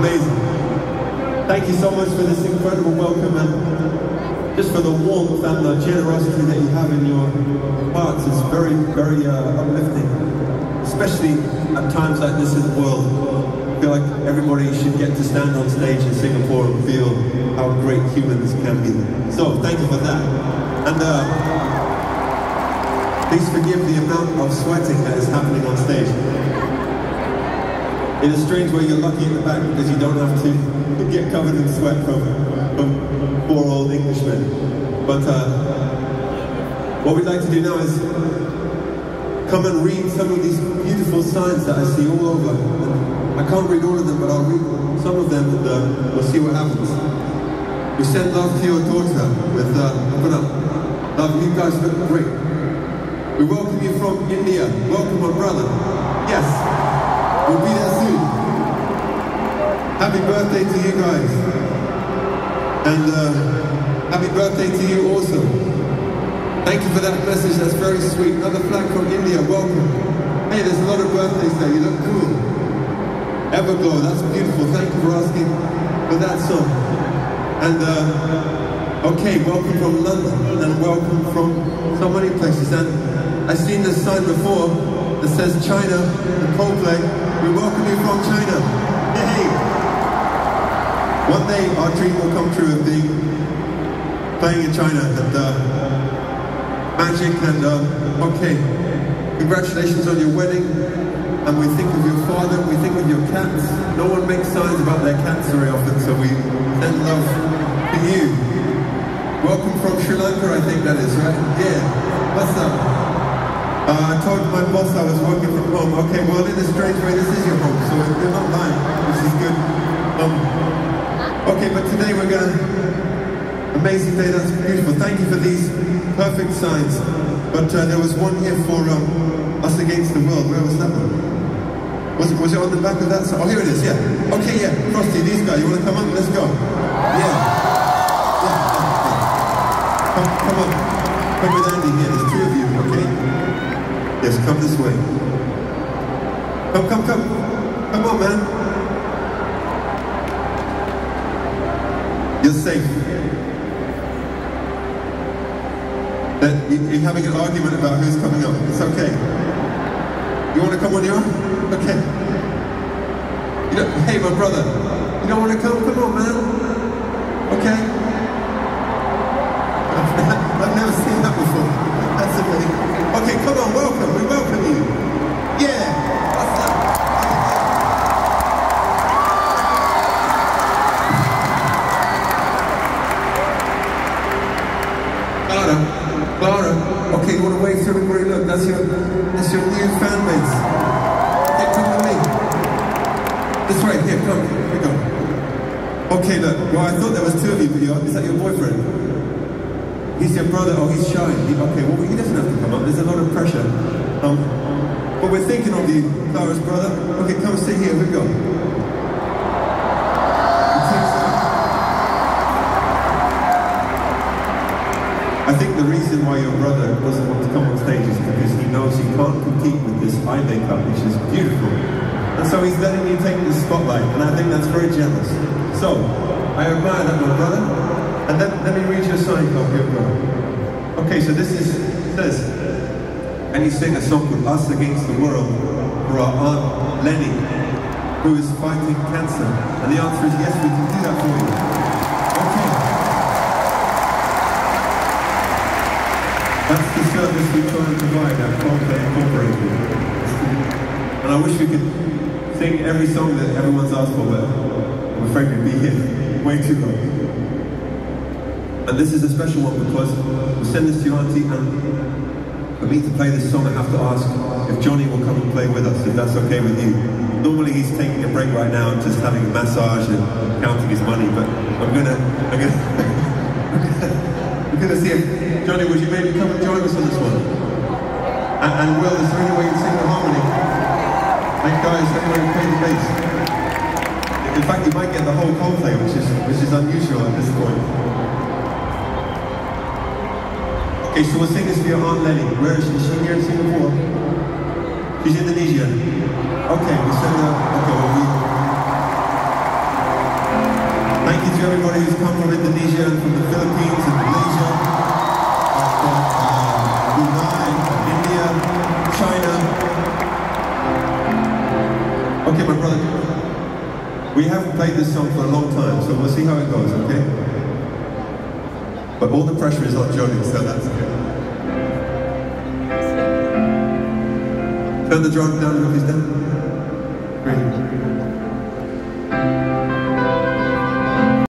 Amazing. Thank you so much for this incredible welcome and just for the warmth and the generosity that you have in your hearts. It's very, very uh, uplifting, especially at times like this in the world. I feel like everybody should get to stand on stage in Singapore and feel how great humans can be. So thank you for that. And uh, please forgive the amount of sweating that is happening on stage. In a strange way, you're lucky at the back because you don't have to get covered in sweat from, from poor old Englishmen. But uh, what we'd like to do now is come and read some of these beautiful signs that I see all over. And I can't read all of them, but I'll read some of them and uh, we'll see what happens. We send love to your daughter with uh, open up. Love, you guys look great. We welcome you from India. Welcome, my brother. Yes. We'll be there soon. Happy birthday to you guys. And uh, happy birthday to you also. Thank you for that message, that's very sweet. Another flag from India, welcome. Hey, there's a lot of birthdays there, you look cool. Everglow, that's beautiful. Thank you for asking for that song. And uh, okay, welcome from London and welcome from so many places. And I've seen this sign before that says China and Coldplay. We welcome you from China. Hey! One day our dream will come true of being playing in China and uh, magic and uh, okay. Congratulations on your wedding. And we think of your father, we think of your cats. No one makes signs about their cats very often, so we send love to you. Welcome from Sri Lanka, I think that is, right? Yeah. Uh, I told my boss I was working from home. Okay, well, in a strange way, this is your home, so you're not lying, which is good. Um, okay, but today we're gonna... Amazing day, that's beautiful. Thank you for these perfect signs. But uh, there was one here for um, Us Against the World. Where was that one? Was it, was it on the back of that? Oh, here it is, yeah. Okay, yeah, Frosty, these guys, you wanna come up? Let's go. Yeah. yeah, yeah. Come, come on. Come with Andy here, Yes, come this way. Come, come, come. Come on, man. You're safe. That you're having an argument about who's coming up. It's okay. You want to come on your own? Okay. You know, hey, my brother. You don't want to come? Come on, man. Okay. I've never seen that before. That's okay. Come on, welcome. We welcome you. Yeah. Clara, Clara. Okay, you want to wave the green? Look, that's your, that's your new fan base. Okay, come with me. This way, here, come. Here we go. Okay, look. Well, I thought there was two of you, but is that your boyfriend? He's your brother, oh, he's shy. He, okay, well, he doesn't have to come up. There's a lot of pressure. Um, but we're thinking of you, Clara's brother. Okay, come sit here. We go. I think the reason why your brother doesn't want to come on stage is because he knows he can't compete with this eye makeup, which is beautiful. And so he's letting you take the spotlight, and I think that's very generous. So, I admire that, my brother. And let, let me read you a copy of God. Okay, so this is says, and he sang a song called Us Against the World for our Aunt Lenny, who is fighting cancer. And the answer is yes, we can do that for you. Okay. That's the service we try and provide at Coldplay Incorporated. And I wish we could sing every song that everyone's asked for, but I'm afraid we'd be here way too long. And this is a special one because we send this to you, Auntie, and for me to play this song, I have to ask if Jonny will come and play with us, if that's okay with you. Normally he's taking a break right now, and just having a massage and counting his money, but I'm gonna, I'm gonna, we're gonna see if, Jonny, would you maybe come and join us on this one? And, and Will, is there any way you can sing the harmony? And guys, anyone play the bass? In fact, you might get the whole Coldplay, which is, which is unusual at this point. So we'll sing this for your Aunt Lenny. Where is she? Is she here in Singapore? She's Indonesian. Okay, we send her, okay, well we, to everybody who's come from Indonesia and from the Philippines and Malaysia, and uh, India, China. Okay, my brother, we haven't played this song for a long time, so we'll see how it goes, okay? But all the pressure is on Jody, so that's okay. Turn the drum down if he's down. Great.